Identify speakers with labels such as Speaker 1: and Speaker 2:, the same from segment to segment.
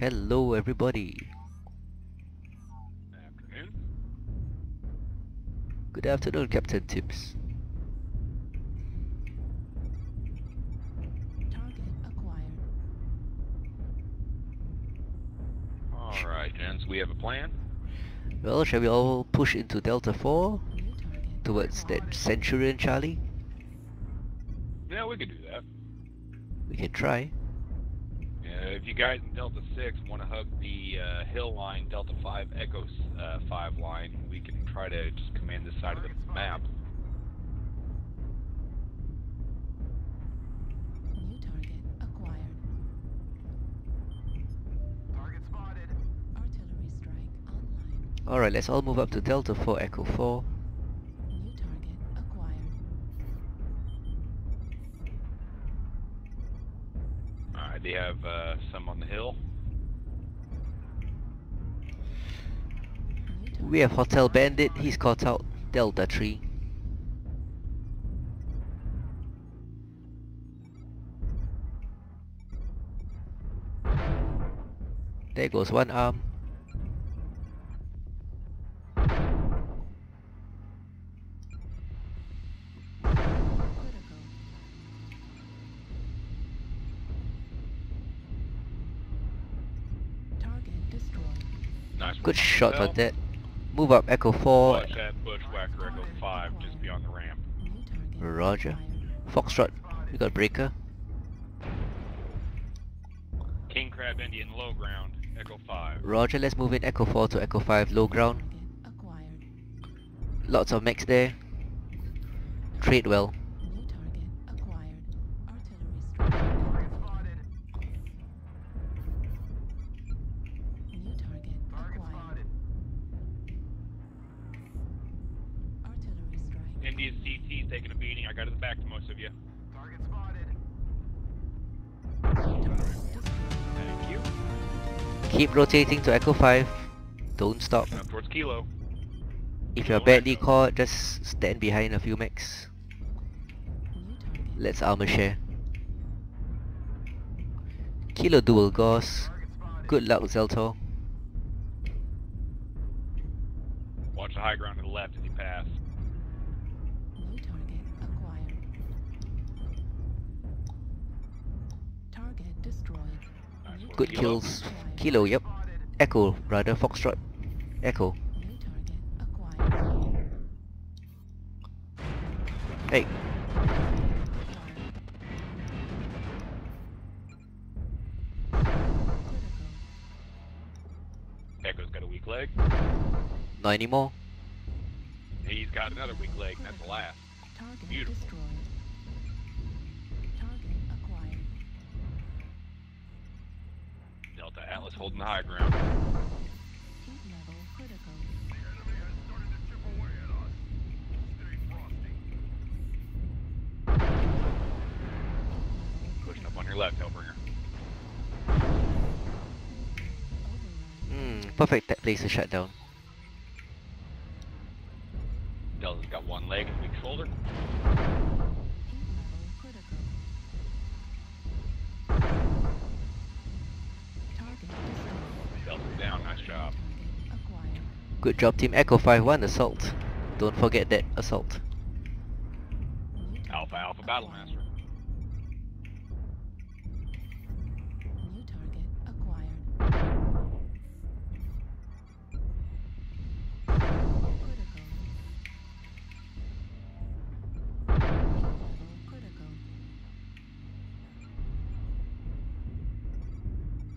Speaker 1: Hello everybody.
Speaker 2: Afternoon.
Speaker 1: Good afternoon, Captain Tips.
Speaker 3: Target acquired.
Speaker 2: Alright, gents, we have a plan.
Speaker 1: Well, shall we all push into Delta 4 towards that Centurion Charlie?
Speaker 2: Yeah, we could do that.
Speaker 1: We can try.
Speaker 2: If you guys in Delta 6 want to hug the uh, hill line, Delta 5 Echo uh, 5 line, we can try to just command this side of the map.
Speaker 3: New target acquired.
Speaker 4: Target spotted.
Speaker 3: Artillery strike online.
Speaker 1: Alright, let's all move up to Delta 4 Echo 4.
Speaker 2: Alright, they have uh, some on the hill.
Speaker 1: We have Hotel Bandit, he's caught out Delta Tree. There goes one arm.
Speaker 2: Nice
Speaker 1: Good shot on that. Move up Echo 4.
Speaker 2: Watch that Bushwacker Echo 5 just beyond the ramp.
Speaker 1: Roger. Foxtrot, we got breaker.
Speaker 2: King Crab Indian low ground, Echo 5.
Speaker 1: Roger, let's move in Echo 4 to Echo 5 low ground.
Speaker 3: Acquired.
Speaker 1: Lots of mechs there. Trade well.
Speaker 2: I got it back to most of you.
Speaker 4: Target spotted.
Speaker 2: Thank you.
Speaker 1: Keep rotating to Echo 5. Don't stop.
Speaker 2: Up towards Kilo.
Speaker 1: If you're badly caught, just stand behind a few mechs. Let's armor share. Kilo dual Gauss.
Speaker 4: Target spotted.
Speaker 1: Good luck, Zeltor.
Speaker 2: Watch the high ground to the left
Speaker 1: Good kills. Kilo, yep. Echo, rather, Foxtrot. Echo. Hey,
Speaker 2: Echo's got a weak leg.
Speaker 1: not anymore.
Speaker 2: He's got another weak leg, that's the last.
Speaker 3: Target
Speaker 2: Beautiful. Atlas holding the high ground.
Speaker 3: Heat level critical.
Speaker 4: The enemy has started to chip away at us. Stay frosty.
Speaker 2: Pushing up on your left, Hellbringer.
Speaker 1: Hmm, perfect that place to shut down.
Speaker 2: Delta's got one leg and weak shoulder.
Speaker 1: Good job, Team Echo 5-1 assault. Don't forget that assault.
Speaker 2: Alpha Alpha Battle Master.
Speaker 3: New target acquired. Critical. Heat.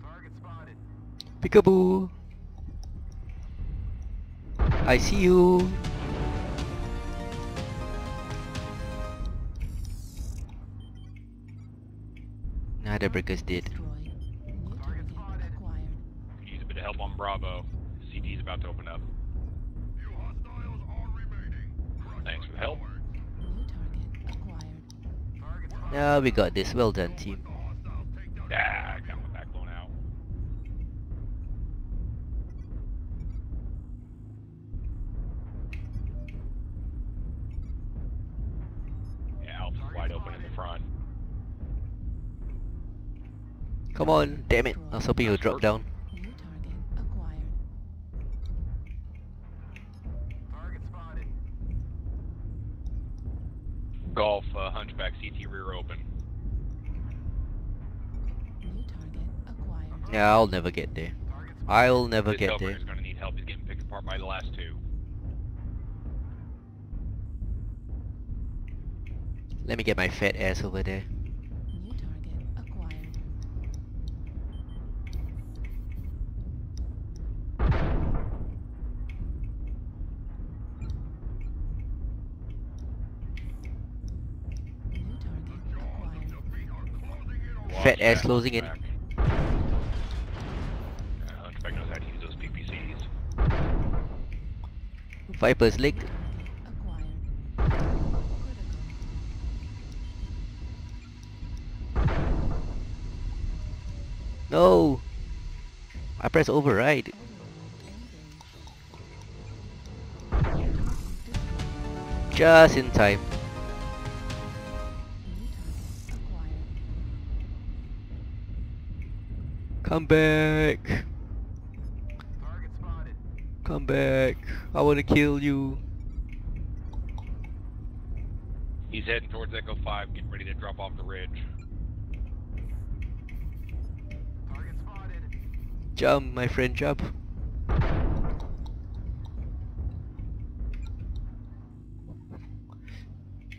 Speaker 4: Target spotted.
Speaker 1: Peekaboo! I see you! Nah, the breaker's dead.
Speaker 3: Destroyed. New
Speaker 4: Target
Speaker 3: target
Speaker 4: spotted.
Speaker 3: acquired.
Speaker 2: Could use a bit of help on Bravo. About to open up.
Speaker 4: Few hostiles are remaining. Crush
Speaker 2: Thanks for the help.
Speaker 4: cowards.
Speaker 3: New target acquired.
Speaker 4: Target spotted.
Speaker 1: Ah, we got this. Well done, team. Come on, damn it. I was hoping
Speaker 2: you.
Speaker 1: drop down. Golf, uh, Hunchback, CT rear open. Yeah, I'll never get there. I'll never
Speaker 2: this
Speaker 1: get there.
Speaker 2: Gonna need help. He's getting picked apart by the last two.
Speaker 1: Let me get my fat ass over there. Fat ass closing in.
Speaker 2: Hunchback. Yeah, Hunchback knows how to use those PPCs.
Speaker 1: Viper's leg. No! I press override.
Speaker 3: Override engaged. New target destroyed.
Speaker 1: Just in time. Come back. Come back. I wanna kill you.
Speaker 2: He's heading towards Echo 5, getting ready to drop off the ridge.
Speaker 4: Target spotted.
Speaker 1: Jump, my friend, jump.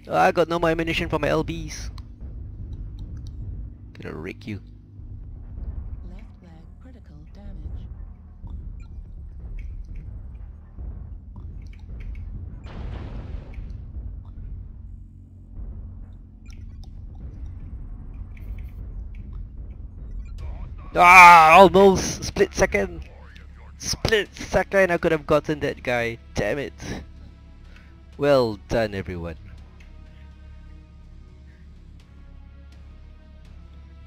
Speaker 1: Oh, I got no more ammunition for my LBs. Gonna rake you. Ah, almost split second. Split second, I could have gotten that guy. Damn it. Well done, everyone.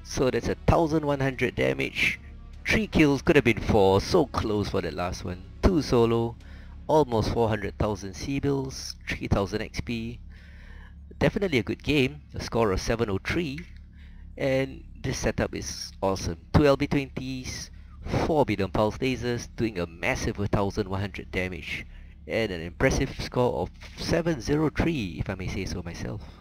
Speaker 1: So that's a 1100 damage. 3 kills, could have been 4, so close for that last one. 2 solo, almost 400,000 C-bills, 3000 XP. Definitely a good game, a score of 703. And this setup is awesome. 2 LB20s, 4 Bidon Pulse Lasers doing a massive 1100 damage. And an impressive score of 703 if I may say so myself.